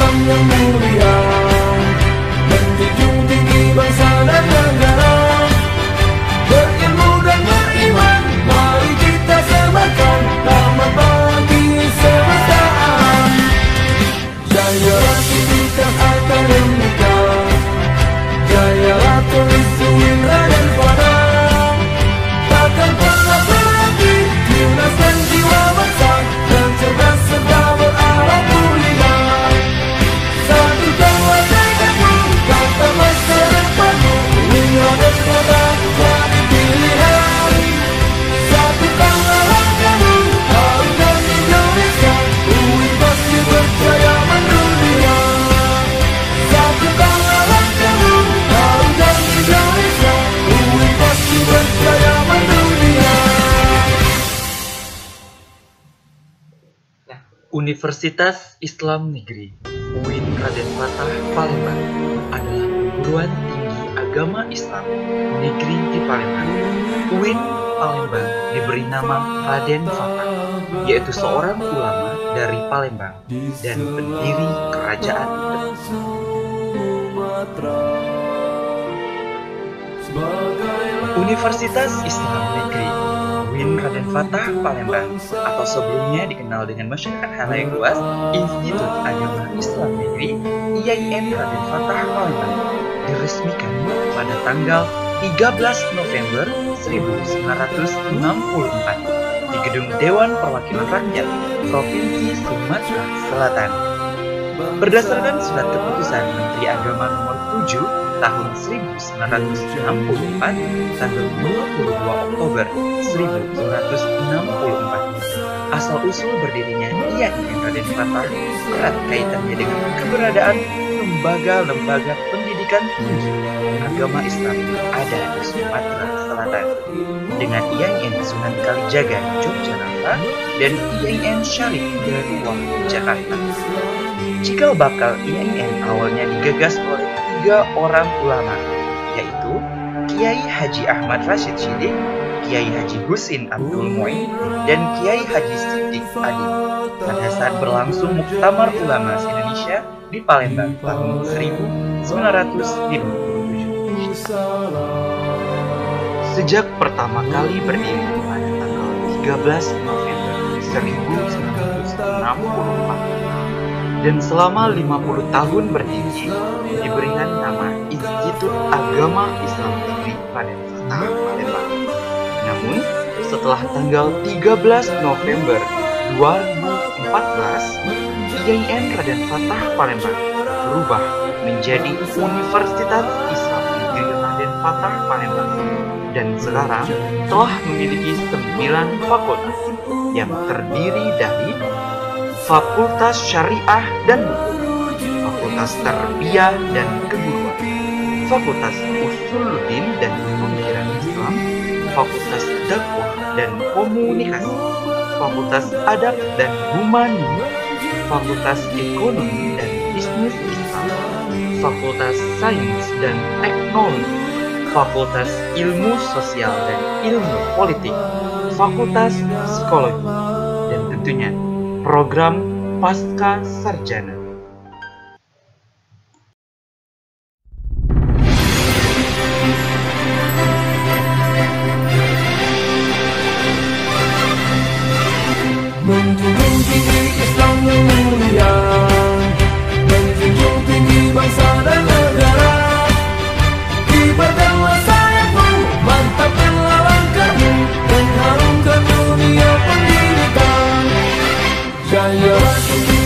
lang na may muli Universitas Islam Negeri UIN Raden Fatah Palembang adalah perguruan tinggi agama Islam negeri di Palembang. UIN Palembang diberi nama Raden Fatah, yaitu seorang ulama dari Palembang dan pendiri kerajaan Universitas Islam Negeri UIN Raden Fatah Palembang atau sebelumnya dikenal dengan masyarakat halayak luas Institut Agama Islam Negeri IAIN Raden Fatah Palembang diresmikan pada tanggal 13 November 1964 di Gedung Dewan Perwakilan Rakyat Provinsi Sumatera Selatan. Berdasarkan surat keputusan Menteri Agama nomor 7 tahun 1964 tanggal 22 Oktober 1964 asal usul berdirinya IAIN Raden Fatah erat kaitannya dengan keberadaan lembaga-lembaga pendidikan tinggi agama Islam ada di Sumatera Selatan. Dengan IAIN Sunan Kalijaga Yogyakarta dan IAIN Syarif Darullah Jakarta. Cikal bakal IAIN awalnya digagas oleh tiga orang ulama, yaitu Kiai Haji Ahmad Rashid Shidik, Kiai Haji Husin Abdul Muin, dan Kiai Haji Siddiq Adi pada saat berlangsung Muktamar Ulama Indonesia di Palembang tahun 1957. Sejak pertama kali berdiri pada tanggal 13 November 1964 dan selama 50 tahun berdiri diberikan nama Institut Agama Islam Negeri pada Fatah Palembang. Namun, setelah tanggal 13 November 2014, IAIN Raden Fatah Palembang berubah menjadi Universitas Islam Negeri Raden Fatah Palembang dan sekarang telah memiliki 9 fakultas yang terdiri dari Fakultas Syariah dan Hukum, Fakultas Tarbiyah dan Keguruan, Fakultas Usuluddin dan Pemikiran Islam, Fakultas Dakwah dan Komunikasi, Fakultas Adab dan Humani, Fakultas Ekonomi dan Bisnis Islam, Fakultas Sains dan Teknologi, Fakultas Ilmu Sosial dan Ilmu Politik, Fakultas Psikologi, dan tentunya program Pasca Sarjana. Got your